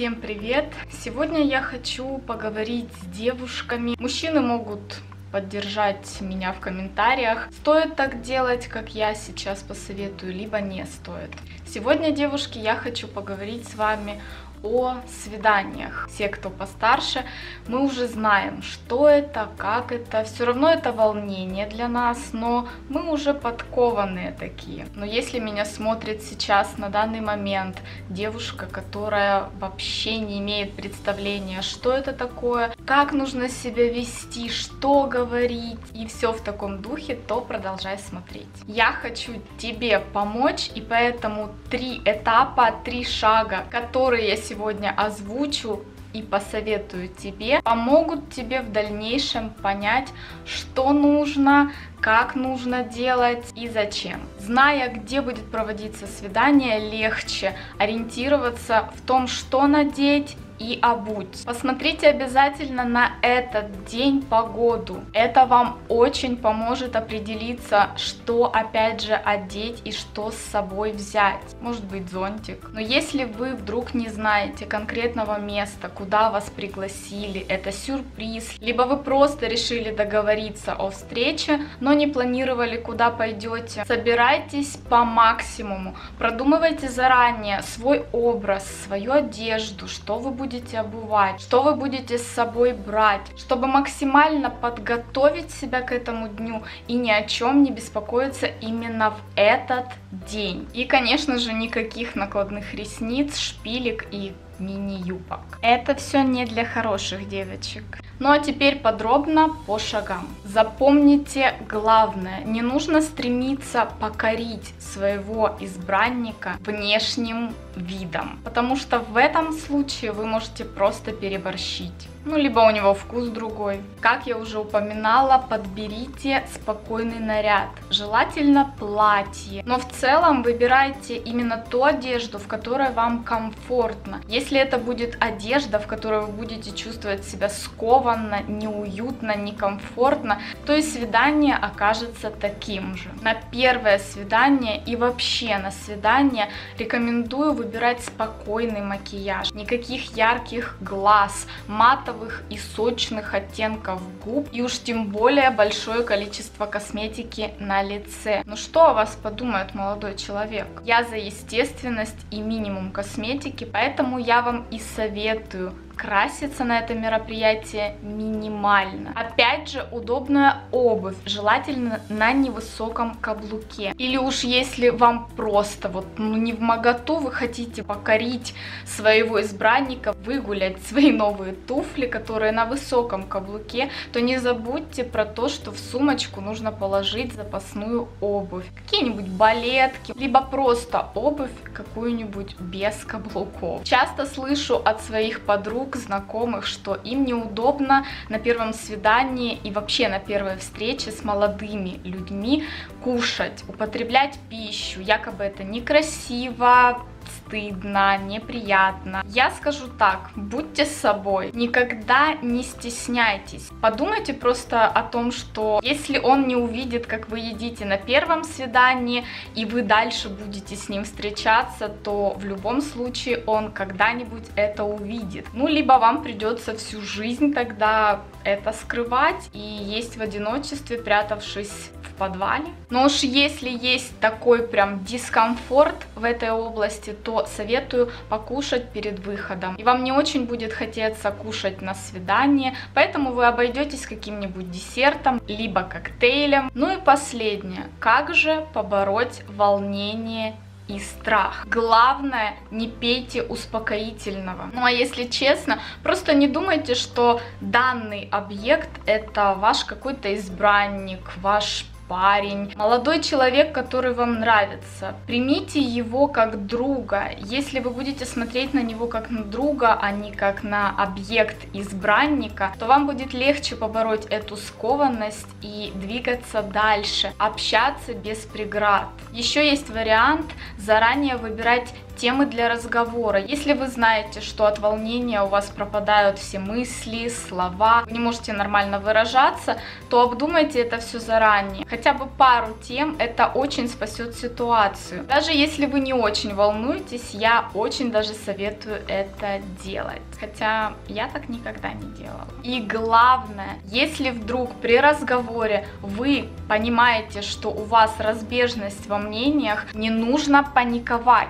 Всем привет! Сегодня я хочу поговорить с девушками. Мужчины могут поддержать меня в комментариях, стоит так делать, как я сейчас посоветую, либо не стоит. Сегодня, девушки, я хочу поговорить с вами о свиданиях. Все, кто постарше, мы уже знаем, что это, как это. Все равно это волнение для нас, но мы уже подкованные такие. Но если меня смотрит сейчас на данный момент девушка, которая вообще не имеет представления, что это такое, как нужно себя вести, что говорить и все в таком духе, то продолжай смотреть. Я хочу тебе помочь, и поэтому три этапа, три шага, которые я сегодня озвучу и посоветую тебе, помогут тебе в дальнейшем понять, что нужно, как нужно делать и зачем. Зная, где будет проводиться свидание, легче ориентироваться в том, что надеть и обуть. Посмотрите обязательно на этот день погоду. Это вам очень поможет определиться, что опять же одеть и что с собой взять. Может быть зонтик. Но если вы вдруг не знаете конкретного места, куда вас пригласили, это сюрприз, либо вы просто решили договориться о встрече, но не планировали, куда пойдете, собирайтесь по максимуму, продумывайте заранее свой образ, свою одежду, что вы будете будете обувать, что вы будете с собой брать, чтобы максимально подготовить себя к этому дню и ни о чем не беспокоиться именно в этот день. И, конечно же, никаких накладных ресниц, шпилек и мини-юбок. Это все не для хороших девочек. Ну а теперь подробно по шагам. Запомните главное, не нужно стремиться покорить своего избранника внешним видом, потому что в этом случае вы можете просто переборщить ну, либо у него вкус другой. Как я уже упоминала, подберите спокойный наряд, желательно платье, но в целом выбирайте именно ту одежду, в которой вам комфортно. Если это будет одежда, в которой вы будете чувствовать себя скованно, неуютно, некомфортно, то и свидание окажется таким же. На первое свидание и вообще на свидание рекомендую выбирать спокойный макияж, никаких ярких глаз, матовых матовых и сочных оттенков губ и уж тем более большое количество косметики на лице. Ну что о вас подумает молодой человек? Я за естественность и минимум косметики, поэтому я вам и советую краситься на это мероприятие минимально. Опять же, удобная обувь, желательно на невысоком каблуке. Или уж если вам просто вот ну, не в моготу вы хотите покорить своего избранника, выгулять свои новые туфли, которые на высоком каблуке, то не забудьте про то, что в сумочку нужно положить запасную обувь. Какие-нибудь балетки, либо просто обувь какую-нибудь без каблуков. Часто слышу от своих подруг, знакомых, что им неудобно на первом свидании и вообще на первой встрече с молодыми людьми кушать, употреблять пищу. Якобы это некрасиво, стыдно, неприятно. Я скажу так, будьте собой, никогда не стесняйтесь. Подумайте просто о том, что если он не увидит, как вы едите на первом свидании, и вы дальше будете с ним встречаться, то в любом случае он когда-нибудь это увидит. Ну, либо вам придется всю жизнь тогда это скрывать и есть в одиночестве, прятавшись подвале. Но уж если есть такой прям дискомфорт в этой области, то советую покушать перед выходом. И вам не очень будет хотеться кушать на свидание, поэтому вы обойдетесь каким-нибудь десертом, либо коктейлем. Ну и последнее. Как же побороть волнение и страх. Главное, не пейте успокоительного. Ну а если честно, просто не думайте, что данный объект это ваш какой-то избранник, ваш парень, молодой человек, который вам нравится. Примите его как друга. Если вы будете смотреть на него как на друга, а не как на объект избранника, то вам будет легче побороть эту скованность и двигаться дальше, общаться без преград. Еще есть вариант заранее выбирать темы для разговора. Если вы знаете, что от волнения у вас пропадают все мысли, слова, вы не можете нормально выражаться, то обдумайте это все заранее. Хотя бы пару тем, это очень спасет ситуацию. Даже если вы не очень волнуетесь, я очень даже советую это делать. Хотя я так никогда не делала. И главное, если вдруг при разговоре вы понимаете, что у вас разбежность во мнениях, не нужно паниковать.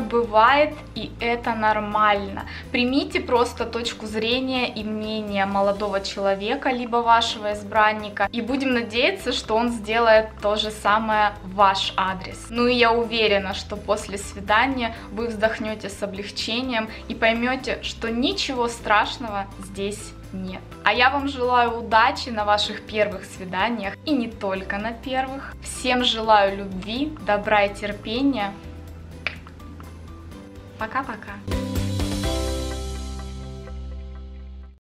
Такое бывает, и это нормально. Примите просто точку зрения и мнение молодого человека, либо вашего избранника, и будем надеяться, что он сделает то же самое в ваш адрес. Ну и я уверена, что после свидания вы вздохнете с облегчением и поймете, что ничего страшного здесь нет. А я вам желаю удачи на ваших первых свиданиях и не только на первых. Всем желаю любви, добра и терпения. Пока-пока.